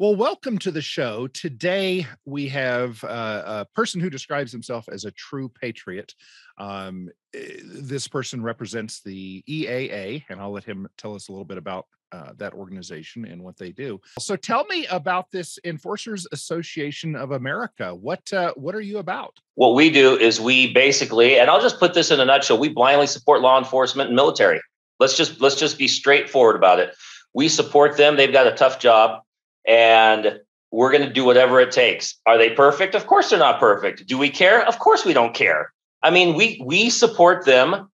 Well, welcome to the show. Today we have uh, a person who describes himself as a true patriot. Um, eh, this person represents the EAA, and I'll let him tell us a little bit about uh, that organization and what they do. So, tell me about this Enforcers Association of America. What uh, what are you about? What we do is we basically, and I'll just put this in a nutshell: we blindly support law enforcement and military. Let's just let's just be straightforward about it. We support them. They've got a tough job and we're going to do whatever it takes. Are they perfect? Of course they're not perfect. Do we care? Of course we don't care. I mean, we we support them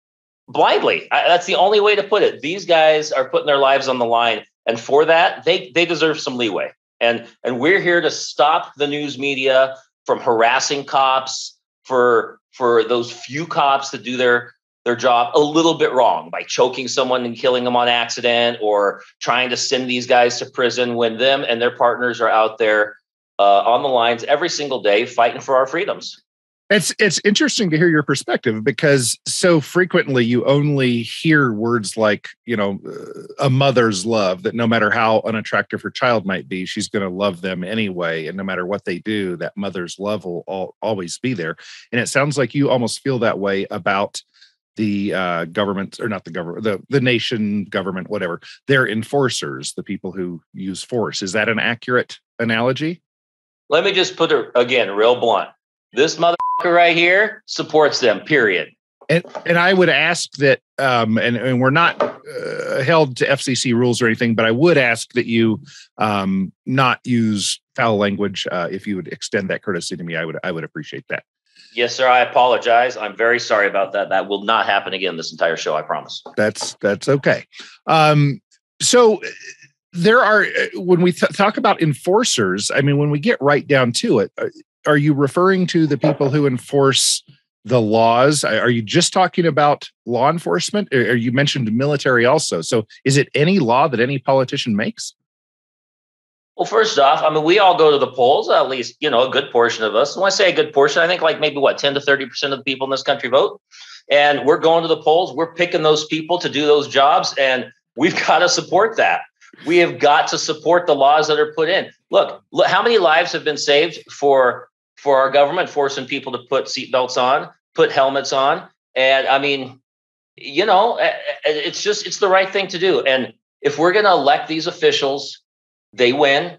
blindly. I, that's the only way to put it. These guys are putting their lives on the line, and for that, they they deserve some leeway. And and we're here to stop the news media from harassing cops for for those few cops that do their their job a little bit wrong by choking someone and killing them on accident or trying to send these guys to prison when them and their partners are out there uh, on the lines every single day fighting for our freedoms. It's it's interesting to hear your perspective because so frequently you only hear words like you know uh, a mother's love that no matter how unattractive her child might be she's going to love them anyway and no matter what they do that mother's love will all, always be there and it sounds like you almost feel that way about the uh, government or not the government the, the nation government whatever they're enforcers the people who use force. Is that an accurate analogy? Let me just put it again real blunt. This motherfucker right here supports them period. And and i would ask that um and, and we're not uh, held to fcc rules or anything but i would ask that you um not use foul language uh, if you would extend that courtesy to me. I would i would appreciate that Yes, sir. I apologize. I'm very sorry about that. That will not happen again this entire show. I promise. That's that's okay. Um, so there are when we th- talk about enforcers. I mean, when we get right down to it, are, uh, are you referring to the people who enforce the laws? Are you just talking about law enforcement? Or, or you mentioned military also. So is it any law that any politician makes? Well, first off, I mean, we all go to the polls, at least, you know, a good portion of us. When I say a good portion, I think like maybe what, 10 to 30% of the people in this country vote. And we're going to the polls, we're picking those people to do those jobs, and we've got to support that. We have got to support the laws that are put in. Look, look how many lives have been saved for for our government forcing people to put seatbelts on, put helmets on. And I mean, you know, it's just it's the right thing to do. And if we're going to elect these officials they win.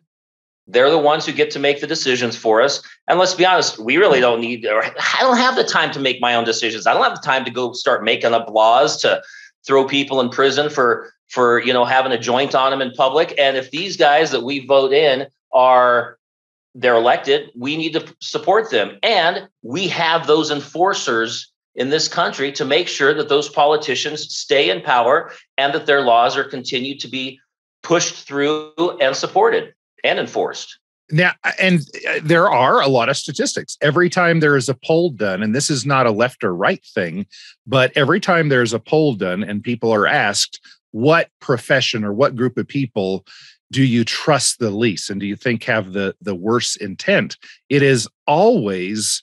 They're the ones who get to make the decisions for us. And let's be honest, we really don't need, or I don't have the time to make my own decisions. I don't have the time to go start making up laws to throw people in prison for, for, you know, having a joint on them in public. And if these guys that we vote in are, they're elected, we need to support them. And we have those enforcers in this country to make sure that those politicians stay in power and that their laws are continued to be pushed through and supported and enforced. Now, and uh, there are a lot of statistics. Every time there is a poll done, and this is not a left or right thing, but every time there's a poll done and people are asked, what profession or what group of people do you trust the least and do you think have the the worst intent it is always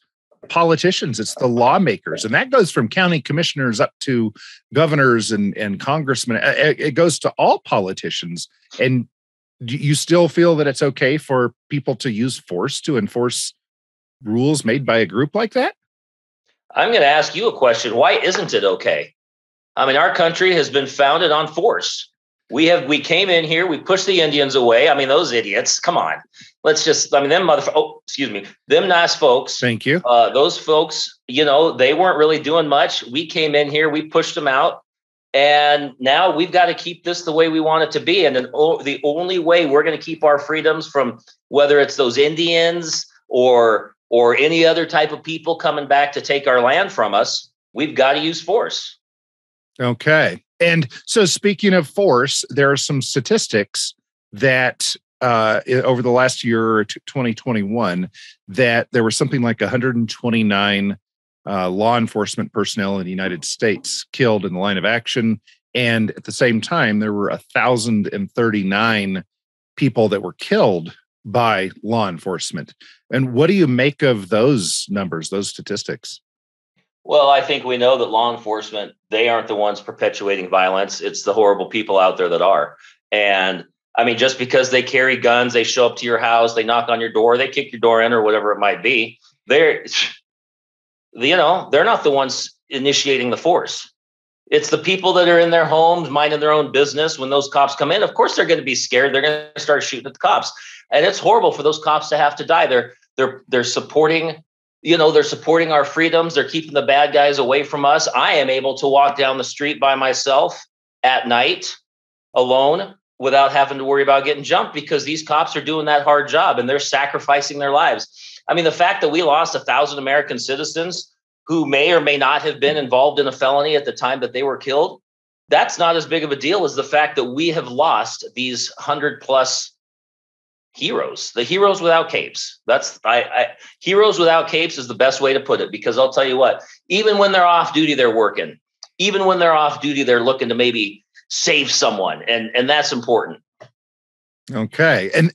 politicians it's the lawmakers and that goes from county commissioners up to governors and and congressmen it goes to all politicians and do you still feel that it's okay for people to use force to enforce rules made by a group like that? I'm going to ask you a question why isn't it okay? I mean our country has been founded on force we have we came in here we pushed the indians away. I mean those idiots come on. Let's just i mean them motherfuckers oh excuse me them nice folks. Thank you. Uh, those folks you know they weren't really doing much. We came in here we pushed them out. And now we've got to keep this the way we want it to be. And the only way we're going to keep our freedoms from whether it's those indians or or any other type of people coming back to take our land from us we've got to use force. Okay and so, speaking of force, there are some statistics that uh, over the last year, 2021, that there was something like 129 uh, law enforcement personnel in the United States killed in the line of action. And at the same time, there were 1,039 people that were killed by law enforcement. And what do you make of those numbers, those statistics? Well, I think we know that law enforcement, they aren't the ones perpetuating violence. It's the horrible people out there that are. And I mean, just because they carry guns, they show up to your house, they knock on your door, they kick your door in, or whatever it might be. They're, you know, they're not the ones initiating the force. It's the people that are in their homes, minding their own business. When those cops come in, of course they're going to be scared. They're going to start shooting at the cops, and it's horrible for those cops to have to die. They're they're they're supporting, you know, they're supporting our freedoms. They're keeping the bad guys away from us. I am able to walk down the street by myself at night, alone, without having to worry about getting jumped because these cops are doing that hard job and they're sacrificing their lives. I mean, the fact that we lost a thousand American citizens who may or may not have been involved in a felony at the time that they were killed, that's not as big of a deal as the fact that we have lost these hundred plus heroes, the heroes without capes. That's I, I, heroes without capes is the best way to put it because I'll tell you what, even when they're off duty, they're working. Even when they're off duty, they're looking to maybe save someone, and and that's important. Okay, and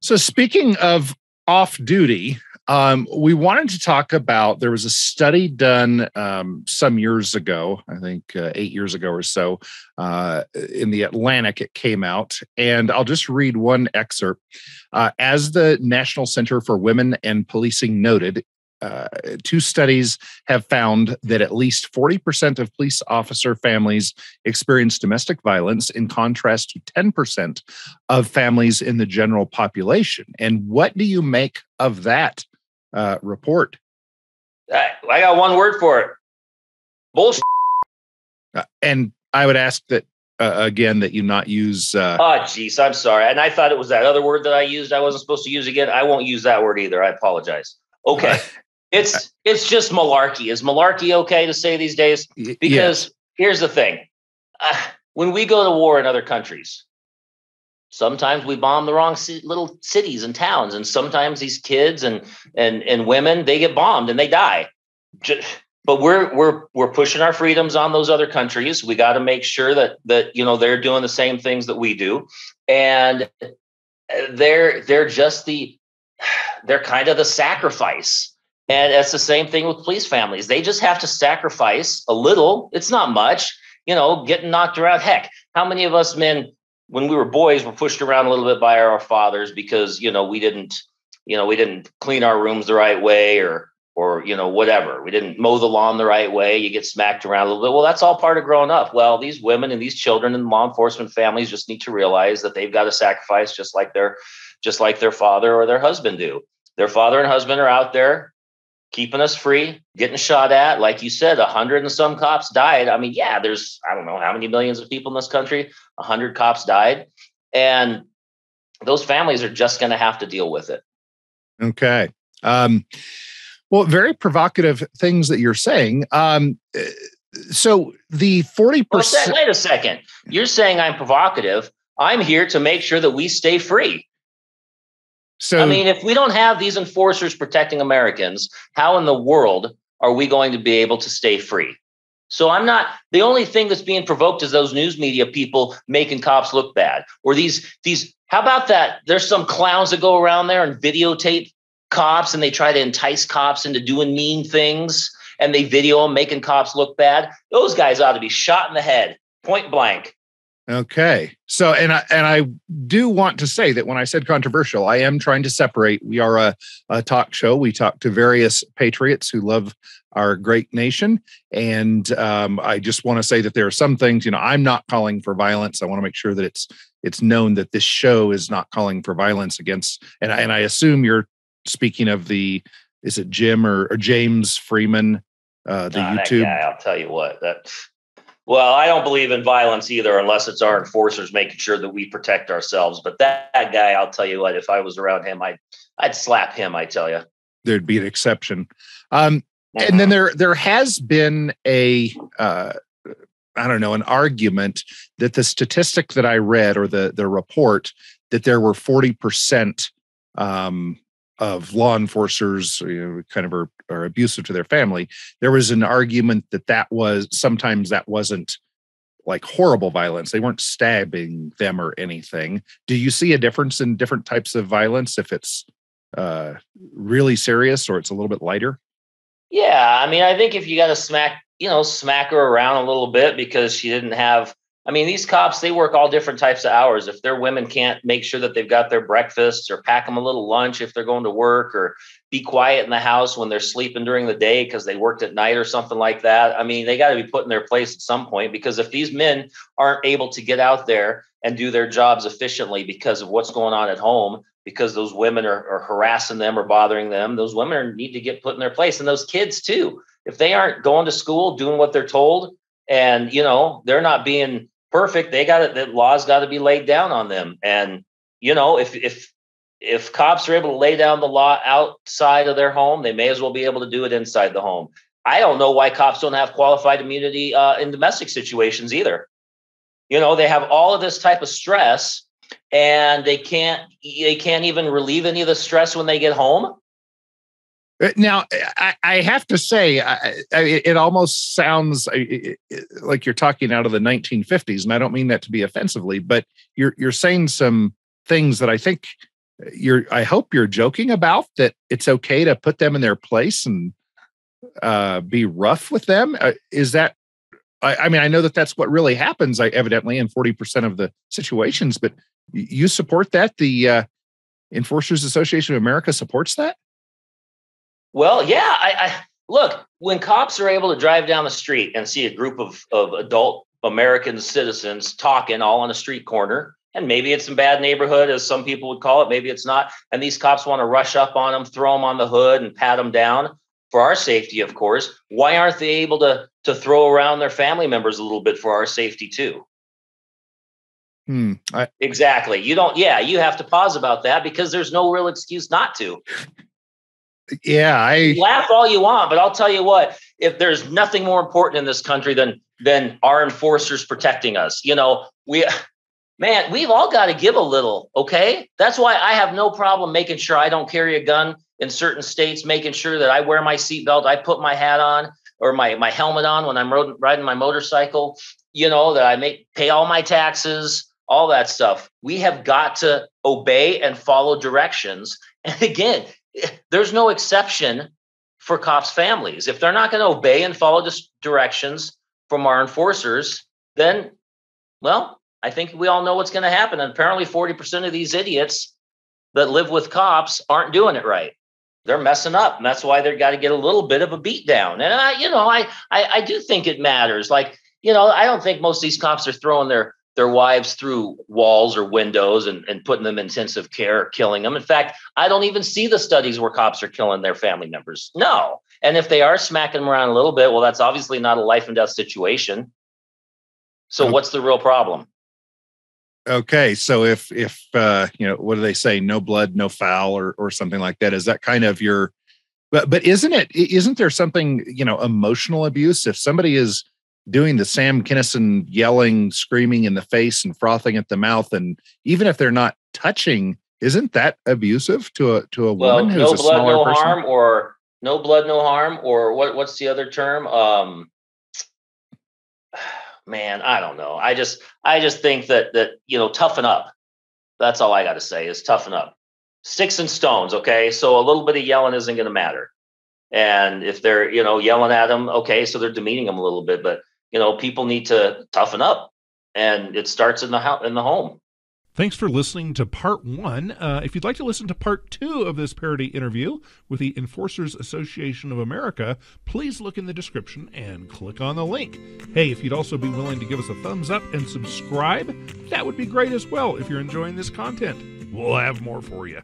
so speaking of off duty, um, we wanted to talk about there was a study done um, some years ago, I think uh, eight years ago or so, uh, in the Atlantic. It came out, and I'll just read one excerpt. Uh, as the National Center for Women and Policing noted, uh, two studies have found that at least 40% of police officer families experience domestic violence, in contrast to 10% of families in the general population. And what do you make of that uh, report? I, I got one word for it bullshit. Uh, and I would ask that uh, again that you not use. Uh, oh, jeez, I'm sorry. And I thought it was that other word that I used. I wasn't supposed to use again. I won't use that word either. I apologize. Okay. It's it's just malarkey. Is malarkey okay to say these days? Because yes. here's the thing: uh, when we go to war in other countries, sometimes we bomb the wrong c- little cities and towns, and sometimes these kids and and and women they get bombed and they die. But we're we're we're pushing our freedoms on those other countries. We got to make sure that that you know they're doing the same things that we do, and uh, they're they're just the they're kind of the sacrifice and it's the same thing with police families. They just have to sacrifice a little. It's not much, you know, getting knocked around. Heck, how many of us men, when we were boys, we were pushed around a little bit by our fathers because, you know, we didn't, you know, we didn't clean our rooms the right way or, or, you know, whatever. We didn't mow the lawn the right way. You get smacked around a little bit. Well, that's all part of growing up. Well, these women and these children and law enforcement families just need to realize that they've got to sacrifice just like their, just like their father or their husband do. Their father and husband are out there keeping us free, getting shot at. Like you said, a hundred and some cops died. I mean, yeah, there's I don't know how many millions of people in this country. A hundred cops died, and those families are just going to have to deal with it. Okay. Um, well, very provocative things that you're saying. Um, so the forty percent. Wait a second. You're saying I'm provocative. I'm here to make sure that we stay free. So I mean, if we don't have these enforcers protecting Americans, how in the world are we going to be able to stay free? So I'm not the only thing that's being provoked is those news media people making cops look bad. Or these these how about that? There's some clowns that go around there and videotape cops and they try to entice cops into doing mean things and they video them making cops look bad. Those guys ought to be shot in the head, point blank. Okay. So and I and I do want to say that when I said controversial, I am trying to separate. We are a, a talk show. We talk to various patriots who love our great nation. And um, I just want to say that there are some things, you know, I'm not calling for violence. I want to make sure that it's it's known that this show is not calling for violence against and I, and I assume you're speaking of the is it Jim or, or James Freeman uh, the YouTube. Guy, I'll tell you what that well, I don't believe in violence either, unless it's our enforcers making sure that we protect ourselves. But that, that guy, I'll tell you what, if I was around him, I'd I'd slap him. I tell you, there'd be an exception. Um, mm-hmm. And then there there has been a uh, I don't know an argument that the statistic that I read or the the report that there were forty percent um, of law enforcers you know, kind of are, are abusive to their family there was an argument that that was sometimes that wasn't like horrible violence. They weren't stabbing them or anything. Do you see a difference in different types of violence if it's uh really serious or it's a little bit lighter? Yeah i mean i think if you got to smack you know smack her around a little bit because she didn't have I mean, these cops, they work all different types of hours. If their women can't make sure that they've got their breakfasts or pack them a little lunch if they're going to work or be quiet in the house when they're sleeping during the day because they worked at night or something like that. I mean, they got to be put in their place at some point because if these men aren't able to get out there and do their jobs efficiently because of what's going on at home, because those women are, are harassing them or bothering them, those women need to get put in their place. And those kids too. If they aren't going to school, doing what they're told, and you know they're not being perfect. They got it the laws got to be laid down on them. And you know if if if cops are able to lay down the law outside of their home they may as well be able to do it inside the home. I don't know why cops don't have qualified immunity uh, in domestic situations either. You know they have all of this type of stress and they can't they can't even relieve any of the stress when they get home now, I, I have to say, I, I, it almost sounds like you're talking out of the 1950s, and I don't mean that to be offensively, but you're you're saying some things that I think you're. I hope you're joking about that. It's okay to put them in their place and uh, be rough with them. Uh, is that? I, mean, I know that that's what really happens. I evidently in 40 percent of the situations, but you support that. The uh, Enforcers Association of America supports that. Well, yeah, I, I look when cops are able to drive down the street and see a group of of adult American citizens talking all on a street corner, and maybe it's a bad neighborhood, as some people would call it, maybe it's not, and these cops want to rush up on them, throw them on the hood, and pat them down for our safety, of course. Why aren't they able to to throw around their family members a little bit for our safety too? Hmm, I- exactly. You don't. Yeah, you have to pause about that because there's no real excuse not to yeah, I laugh all you want, but I'll tell you what, if there's nothing more important in this country than than our enforcers protecting us, you know, we man, we've all got to give a little, okay? That's why I have no problem making sure I don't carry a gun in certain states, making sure that I wear my seatbelt, I put my hat on or my my helmet on when I'm riding my motorcycle, you know, that I make pay all my taxes, all that stuff. We have got to obey and follow directions. And again, there's no exception for cops' families. If they're not going to obey and follow just directions from our enforcers, then, well, I think we all know what's going to happen. And apparently, 40% of these idiots that live with cops aren't doing it right. They're messing up, and that's why they've got to get a little bit of a beat down. And I, you know, I, I, I do think it matters. Like, you know, I don't think most of these cops are throwing their their wives through walls or windows and, and putting them in intensive care or killing them. In fact, I don't even see the studies where cops are killing their family members. No. And if they are smacking them around a little bit, well, that's obviously not a life and death situation. So okay. what's the real problem? Okay, so if if uh, you know what do they say, no blood, no foul, or or something like that, is that kind of your? But but isn't it? Isn't there something you know emotional abuse if somebody is doing the Sam Kinison yelling, screaming in the face and frothing at the mouth. And even if they're not touching, isn't that abusive to a to a well, woman who's no a blood, smaller no person? harm, or no blood, no harm, or what? What's the other term? Um, man, I don't know. I just I just think that that you know, toughen up. That's all I got to say is toughen up. Sticks and stones, okay. So a little bit of yelling isn't going to matter. And if they're you know yelling at them, okay, so they're demeaning them a little bit, but you know, people need to toughen up, and it starts in the house in the home. Thanks for listening to part one. Uh, if you'd like to listen to part two of this parody interview with the Enforcers Association of America, please look in the description and click on the link. Hey, if you'd also be willing to give us a thumbs up and subscribe, that would be great as well if you're enjoying this content. We'll have more for you.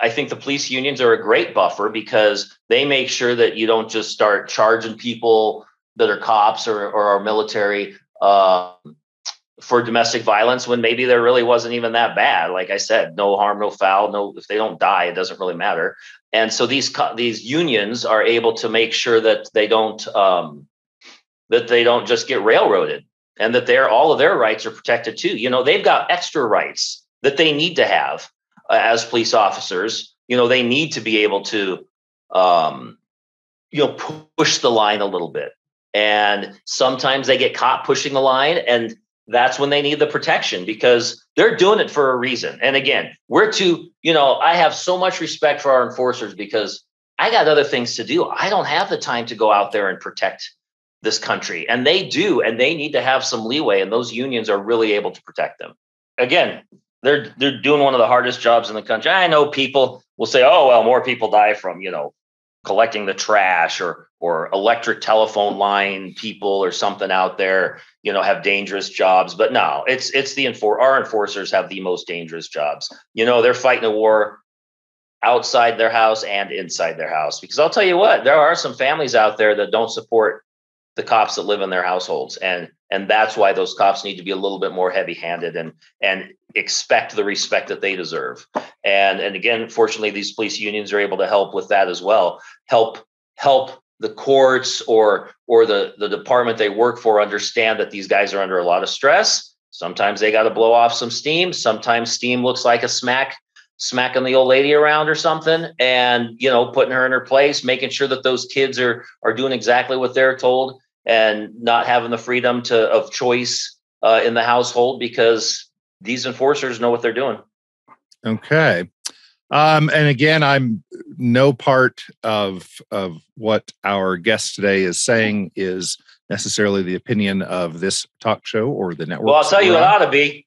I think the police unions are a great buffer because they make sure that you don't just start charging people that are cops or, or our military uh, for domestic violence when maybe there really wasn't even that bad. Like I said, no harm, no foul. No, if they don't die, it doesn't really matter. And so these these unions are able to make sure that they don't um, that they don't just get railroaded, and that they're all of their rights are protected too. You know, they've got extra rights that they need to have as police officers. You know, they need to be able to um, you know push the line a little bit and sometimes they get caught pushing the line and that's when they need the protection because they're doing it for a reason. And again, we're too, you know, I have so much respect for our enforcers because I got other things to do. I don't have the time to go out there and protect this country. And they do, and they need to have some leeway. And those unions are really able to protect them. Again, they're they're doing one of the hardest jobs in the country. I know people will say, oh, well, more people die from, you know, collecting the trash or or electric telephone line people or something out there you know have dangerous jobs. But no it's it's the enfor- our enforcers have the most dangerous jobs. You know they're fighting a war outside their house and inside their house. Because i'll tell you what there are some families out there that don't support the cops that live in their households. And and that's why those cops need to be a little bit more heavy handed and and expect the respect that they deserve. And and again fortunately these police unions are able to help with that as well. Help help the courts or or the the department they work for understand that these guys are under a lot of stress. Sometimes they got to blow off some steam. Sometimes steam looks like a smack smacking the old lady around or something and you know putting her in her place making sure that those kids are are doing exactly what they're told and not having the freedom to of choice uh, in the household because these enforcers know what they're doing. Okay. Um, and again, I'm no part of of what our guest today is saying is necessarily the opinion of this talk show or the network. Well, I'll tell you, it ought to be.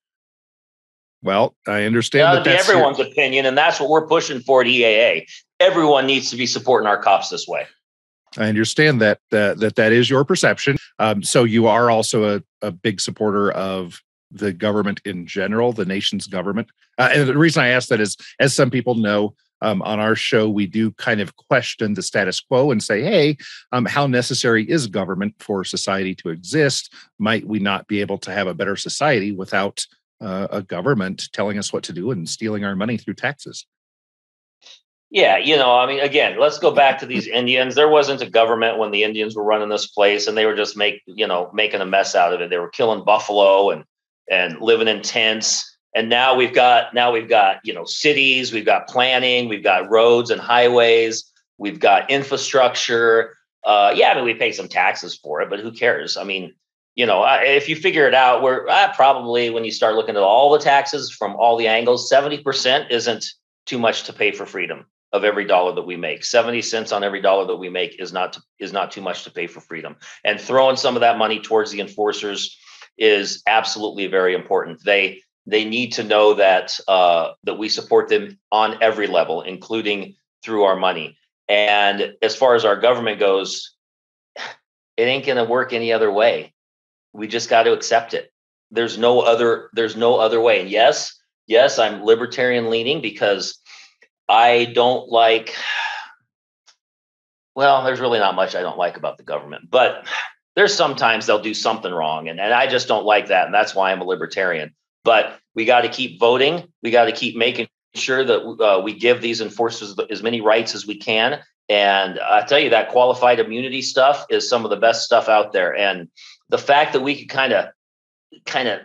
Well, I understand. To be everyone's your... opinion, and that's what we're pushing for at EAA. Everyone needs to be supporting our cops this way. I understand that uh, that that is your perception. Um, so you are also a, a big supporter of the government in general, the nation's government. Uh, and the reason I ask that is, as some people know, um, on our show, we do kind of question the status quo and say, hey, um, how necessary is government for society to exist? Might we not be able to have a better society without uh, a government telling us what to do and stealing our money through taxes? Yeah, you know, I mean, again, let's go back to these Indians. There wasn't a government when the Indians were running this place, and they were just make you know making a mess out of it. They were killing buffalo and and living in tents. And now we've got now we've got you know cities, we've got planning, we've got roads and highways, we've got infrastructure. Uh, yeah, I mean, we pay some taxes for it, but who cares? I mean, you know, if you figure it out, we're uh, probably when you start looking at all the taxes from all the angles, seventy percent isn't too much to pay for freedom of every dollar that we make. 70 cents on every dollar that we make is not is not too much to pay for freedom. And throwing some of that money towards the enforcers is absolutely very important. They they need to know that uh, that we support them on every level including through our money. And as far as our government goes it ain't going to work any other way. We just got to accept it. There's no other there's no other way. And yes yes i'm libertarian leaning because I don't like, well, there's really not much I don't like about the government, but there's sometimes they'll do something wrong. And, and I just don't like that. And that's why I'm a libertarian. But we got to keep voting. We got to keep making sure that uh, we give these enforcers as many rights as we can. And I tell you, that qualified immunity stuff is some of the best stuff out there. And the fact that we could kind of, kind of,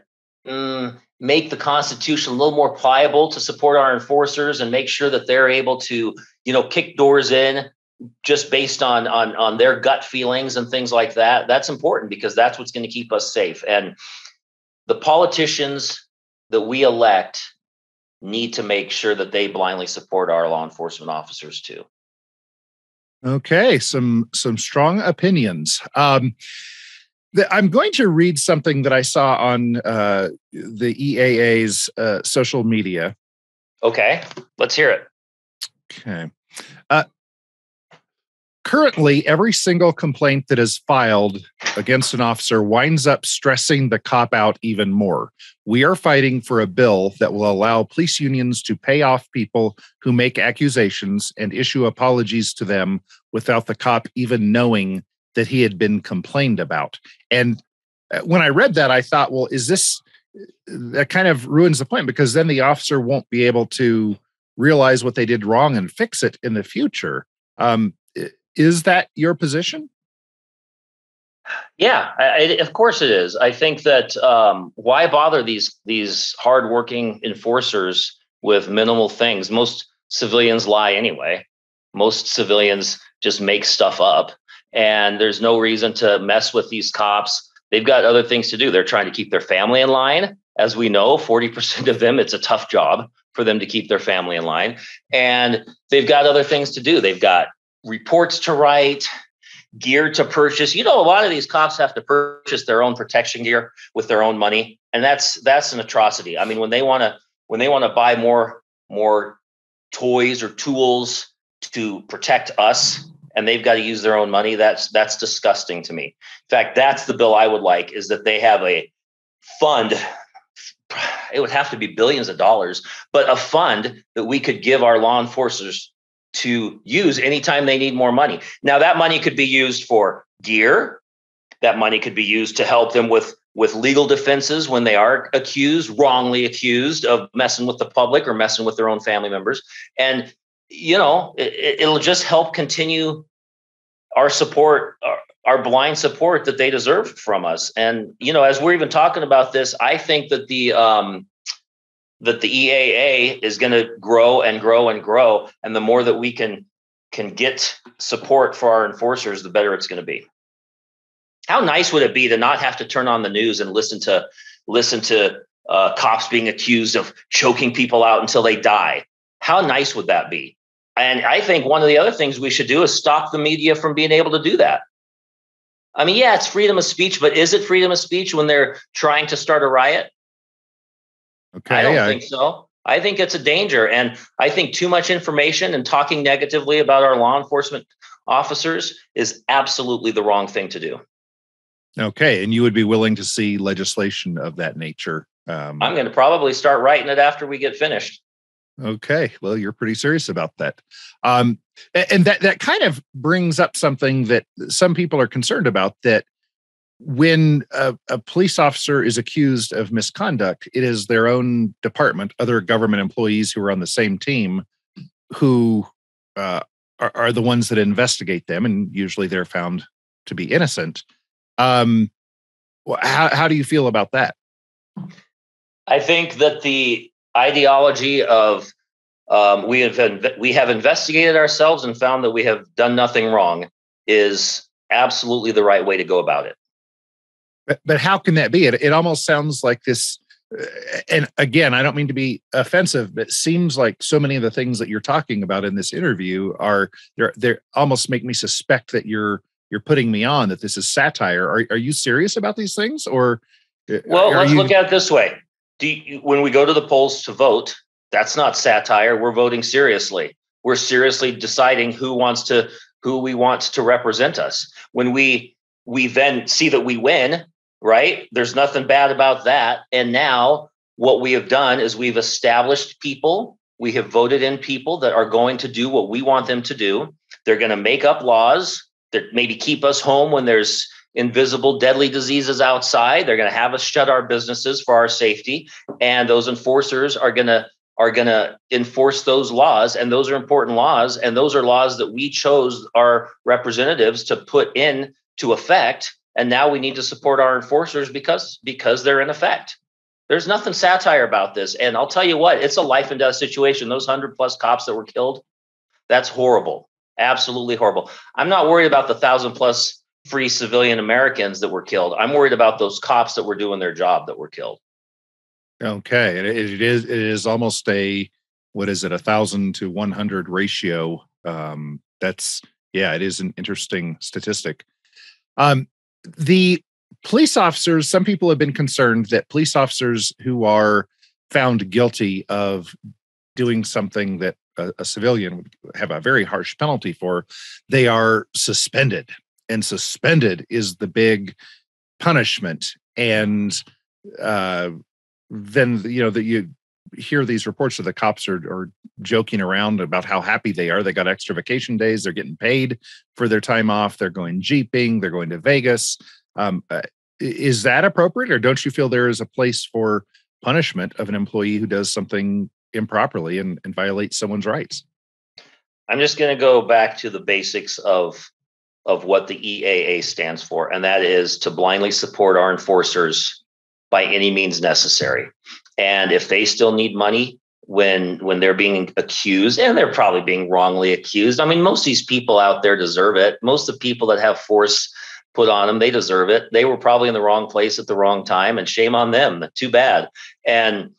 mm, make the Constitution a little more pliable to support our enforcers and make sure that they're able to, you know, kick doors in just based on on on their gut feelings and things like that. That's important because that's what's going to keep us safe. And the politicians that we elect need to make sure that they blindly support our law enforcement officers too. Okay, some some strong opinions. Um, I'm going to read something that I saw on uh, the EAA's uh, social media. Okay, let's hear it. Okay. Uh, currently every single complaint that is filed against an officer winds up stressing the cop out even more. We are fighting for a bill that will allow police unions to pay off people who make accusations and issue apologies to them without the cop even knowing that he had been complained about. And uh, when I read that, I thought, well, is this that kind of ruins the point because then the officer won't be able to realize what they did wrong and fix it in the future. Um, is that your position? Yeah, I, of course it is. I think that um, why bother these these hardworking enforcers with minimal things? Most civilians lie anyway. Most civilians just make stuff up, and there's no reason to mess with these cops. They've got other things to do. They're trying to keep their family in line. As we know, 40% of them, it's a tough job for them to keep their family in line. And they've got other things to do. They've got reports to write, gear to purchase. You know, a lot of these cops have to purchase their own protection gear with their own money, and that's that's an atrocity. I mean, when they want to when they want to buy more more toys or tools to protect us and they've got to use their own money that's that's disgusting to me in fact that's the bill i would like is that they have a fund it would have to be billions of dollars but a fund that we could give our law enforcers to use anytime they need more money. Now that money could be used for gear. That money could be used to help them with with legal defenses when they are accused, wrongly accused of messing with the public or messing with their own family members. And you know, it, will just help continue our support, our, our blind support that they deserve from us. And you know, as we're even talking about this, I think that the um, that the EAA is going to grow and grow and grow, and the more that we can can get support for our enforcers, the better it's going to be. How nice would it be to not have to turn on the news and listen to listen to uh, cops being accused of choking people out until they die? How nice would that be? And I think one of the other things we should do is stop the media from being able to do that. I mean, yeah, it's freedom of speech, but is it freedom of speech when they're trying to start a riot? Okay. I don't I, think so. I think it's a danger. And I think too much information and talking negatively about our law enforcement officers is absolutely the wrong thing to do. Okay. And you would be willing to see legislation of that nature? Um, I'm going to probably start writing it after we get finished. Okay. Well, you're pretty serious about that. Um, and that, that kind of brings up something that some people are concerned about that when a, a, police officer is accused of misconduct, it is their own department, other government employees who are on the same team, who uh, are, are, the ones that investigate them, and usually they're found to be innocent. Um, how, how do you feel about that? I think that the ideology of um, we have we have investigated ourselves and found that we have done nothing wrong is absolutely the right way to go about it. But, but how can that be? It, it almost sounds like this. Uh, and again, I don't mean to be offensive, but it seems like so many of the things that you're talking about in this interview are they're they almost make me suspect that you're you're putting me on that this is satire. Are are you serious about these things or? Uh, well, let's you... look at it this way. You, when we go to the polls to vote, that's not satire. We're voting seriously. We're seriously deciding who wants to who we want to represent us. When we we then see that we win, right? There's nothing bad about that. And now what we have done is we've established people, we have voted in people that are going to do what we want them to do. They're going to make up laws that maybe keep us home when there's invisible deadly diseases outside. They're going to have us shut our businesses for our safety. And those enforcers are going to are going to enforce those laws and those are important laws and those are laws that we chose our representatives to put in to effect and now we need to support our enforcers because because they're in effect there's nothing satire about this and i'll tell you what it's a life and death situation those 100 plus cops that were killed that's horrible absolutely horrible i'm not worried about the 1000 plus free civilian americans that were killed. I'm worried about those cops that were doing their job that were killed. Okay it, it is it is almost a what is it a thousand to 100 ratio. Um that's yeah it is an interesting statistic. Um the police officers, some people have been concerned that police officers who are found guilty of doing something that a, a civilian would have a very harsh penalty for, they are suspended. And suspended is the big punishment. And uh, then you know that you hear these reports that the cops are, are joking around about how happy they are. They got extra vacation days. They're getting paid for their time off. They're going jeeping. They're going to Vegas. Um, uh, is that appropriate, or don't you feel there is a place for punishment of an employee who does something improperly and, and violates someone's rights? I'm just going to go back to the basics of of what the EAA stands for, and that is to blindly support our enforcers by any means necessary. And if they still need money when when they're being accused, and they're probably being wrongly accused, I mean, most of these people out there deserve it. Most of the people that have force put on them, they deserve it. They were probably in the wrong place at the wrong time, and shame on them. Too bad. And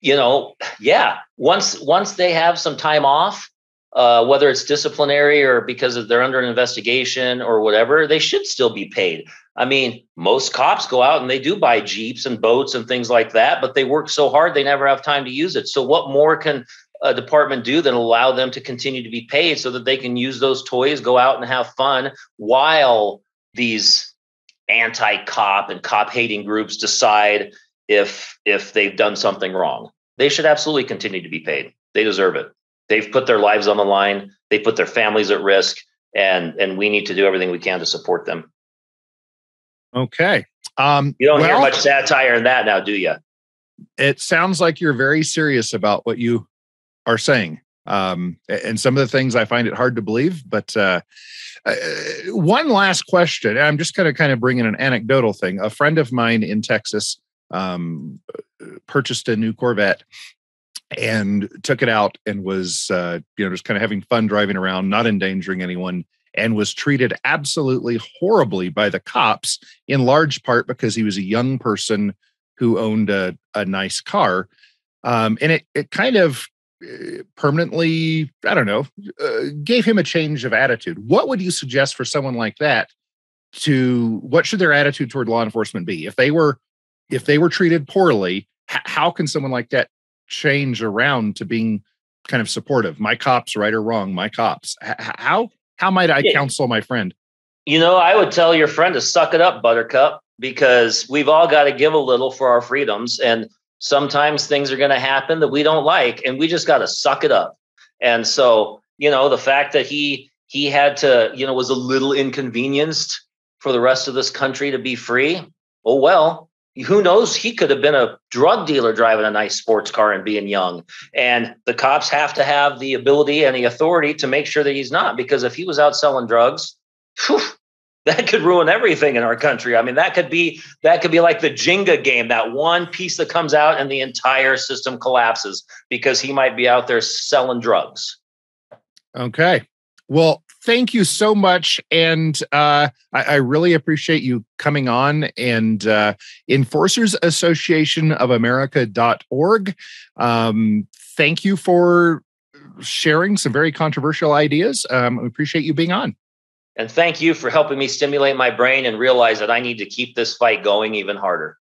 you know, yeah, once once they have some time off, uh, whether it's disciplinary or because they're under an investigation or whatever, they should still be paid. I mean, most cops go out and they do buy Jeeps and boats and things like that, but they work so hard they never have time to use it. So, what more can a department do than allow them to continue to be paid so that they can use those toys, go out and have fun while these anti-cop and cop-hating groups decide if if they've done something wrong? They should absolutely continue to be paid. They deserve it. They've put their lives on the line. They put their families at risk, and and we need to do everything we can to support them. Okay. Um, you don't well, hear much satire in that now, do you? It sounds like you're very serious about what you are saying. Um, and some of the things I find it hard to believe. But uh, uh, one last question. I'm just going to kind of bring in an anecdotal thing. A friend of mine in Texas um, purchased a new Corvette and took it out and was, uh, you know, just kind of having fun driving around, not endangering anyone and was treated absolutely horribly by the cops, in large part because he was a young person who owned a, a nice car. Um, and it, it kind of uh, permanently, I don't know, uh, gave him a change of attitude. What would you suggest for someone like that to what should their attitude toward law enforcement be? If they were if they were treated poorly, how can someone like that change around to being kind of supportive? My cops, right or wrong, my cops. H- how how might I counsel my friend? You know, I would tell your friend to suck it up, Buttercup, because we've all got to give a little for our freedoms. And sometimes things are going to happen that we don't like, and we just got to suck it up. And so, you know, the fact that he he had to, you know, was a little inconvenienced for the rest of this country to be free. Oh well, who knows? He could have been a drug dealer driving a nice sports car and being young. And the cops have to have the ability and the authority to make sure that he's not, because if he was out selling drugs, whew, that could ruin everything in our country. I mean, that could be that could be like the Jenga game, that one piece that comes out and the entire system collapses because he might be out there selling drugs. Okay. Well, thank you so much. And uh, I, I, really appreciate you coming on and uh, Enforcers Association of America.org. Um, thank you for sharing some very controversial ideas. Um, I appreciate you being on. And thank you for helping me stimulate my brain and realize that I need to keep this fight going even harder.